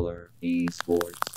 Baller Esports